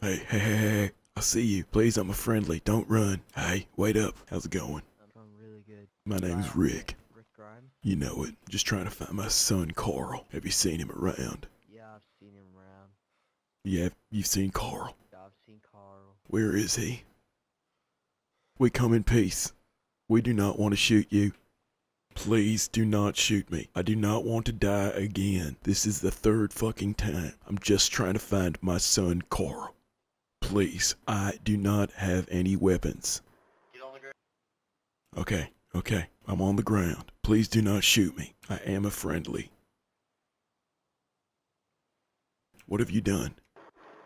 Hey, hey, hey, hey. I see you. Please, I'm a friendly. Don't run. Hey, wait up. How's it going? I'm doing really good. My name's. Rick. Rick Grimes? You know it. Just trying to find my son Carl. Have you seen him around? Yeah, I've seen him around. Yeah, you've seen Carl. Yeah, I've seen Carl. Where is he? We come in peace. We do not want to shoot you. Please do not shoot me. I do not want to die again. This is the third fucking time. I'm just trying to find my son Carl. Please, I do not have any weapons. Get on the ground. Okay, okay, I'm on the ground. Please do not shoot me. I am a friendly. What have you done?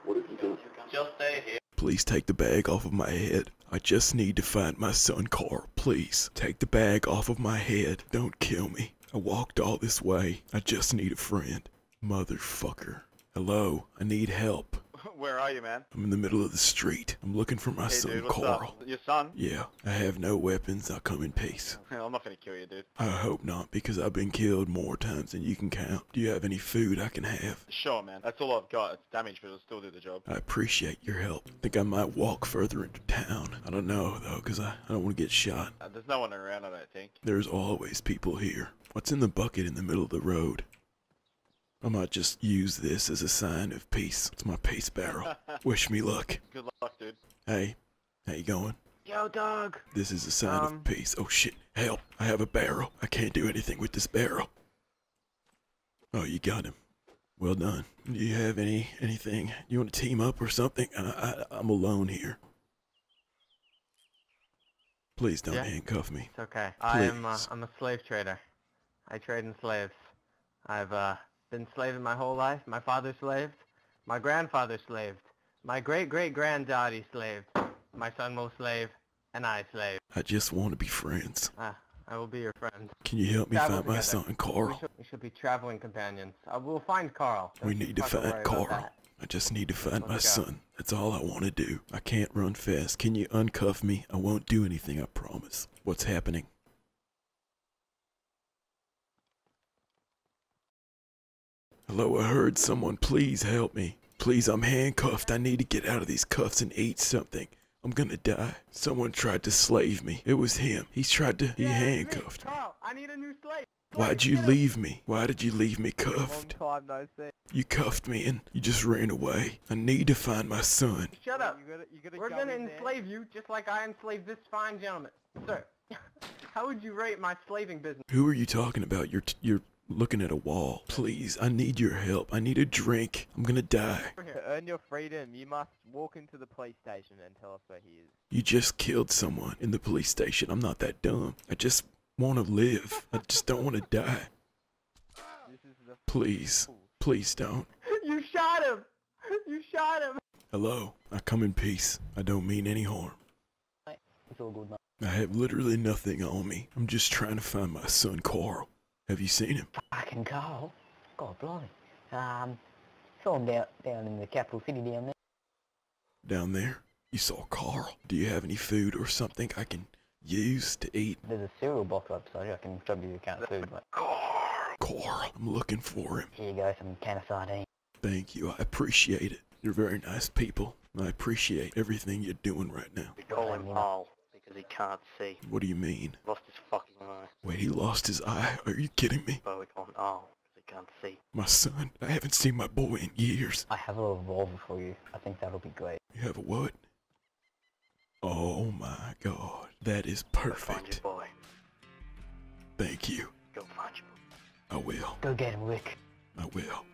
What have you done? Just stay here. Please take the bag off of my head. I just need to find my son Carl. Please, take the bag off of my head. Don't kill me. I walked all this way. I just need a friend. Motherfucker. Hello, I need help. Where are you, man? I'm in the middle of the street. I'm looking for my Hey, son dude, Carl. up? Your son? Yeah, I have no weapons. I'll come in peace. I'm not gonna kill you, dude. I hope not, because I've been killed more times than you can count. Do you have any food I can have? Sure, man. That's all I've got. It's damaged, but it'll still do the job. I appreciate your help. Think I might walk further into town. I don't know, though, because I, I don't want to get shot. Uh, there's no one around, I don't think. There's always people here. What's in the bucket in the middle of the road? I might just use this as a sign of peace. It's my peace barrel. Wish me luck. Good luck, dude. Hey, how you going? Yo, dog! This is a sign Um. of peace. Oh shit, help. I have a barrel. I can't do anything with this barrel. Oh, you got him. Well done. Do you have any anything? You want to team up or something? I, I, I'm alone here. Please don't Yeah. handcuff me. It's okay. I am, Uh, I'm a slave trader. I trade in slaves. I've, uh, been slaving my whole life. My father slaved. My grandfather slaved. My great-great-granddaddy slaved. My son will slave. And I slave. I just want to be friends. Ah, I will be your friend. Can you help me Travel find my together. son We Carl? should, we should be traveling companions. I will find Carl. We Don't you need to find Carl. I just need to find my Let's go. son. That's all I want to do. I can't run fast. Can you uncuff me? I won't do anything, I promise. What's happening? Hello, I heard someone. Please help me. Please, I'm handcuffed. I need to get out of these cuffs and eat something. I'm gonna die. Someone tried to slave me. It was him. He's tried to. He Yeah, handcuffed me. Carl, I need a new slave. Why'd you leave me? Why did you leave me cuffed? time no. You cuffed me and you just ran away. I need to find my son. Shut up. You gotta, you gotta We're go gonna in there. enslave you just like I enslaved this fine gentleman. Sir, how would you rate my slaving business? Who are you talking about? You're t- you're looking at a wall. Please, I need your help. I need a drink. I'm gonna die. To earn your freedom, you must walk into the police station and tell us where he is. You just killed someone in the police station. I'm not that dumb. I just want to live. I just don't want to die. This is the Please, please don't. You shot him! You shot him! Hello, I come in peace. I don't mean any harm. It's all good, man. I have literally nothing on me. I'm just trying to find my son Carl. Have you seen him? Fucking Carl. God blimey. Um, saw him down, down in the capital city down there. Down there? You saw Carl. Do you have any food or something I can use to eat? There's a cereal box upstairs. I can trouble you a can of food, mate. Carl. Carl. I'm looking for him. Here you go, some can of sardines. Thank you. I appreciate it. You're very nice people. I appreciate everything you're doing right now. Call him Carl because he can't see. What do you mean? Lost his fucking eye. Wait, he lost his eye? Are you kidding me? We call him oh, because he can't see. My son. I haven't seen my boy in years. I have a revolver for you. I think that'll be great. You have a what? Oh my god. That is perfect. your boy. Thank you. Go find your boy. I will. Go get him, Rick. I will.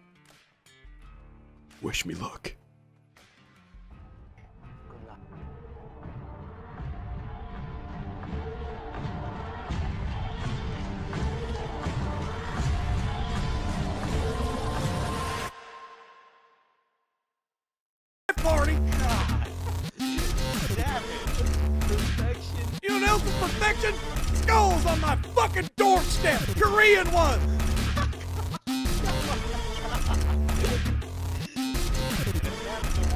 Wish me luck. Perfection. You don't know perfection? Skulls on my fucking doorstep. Korean one.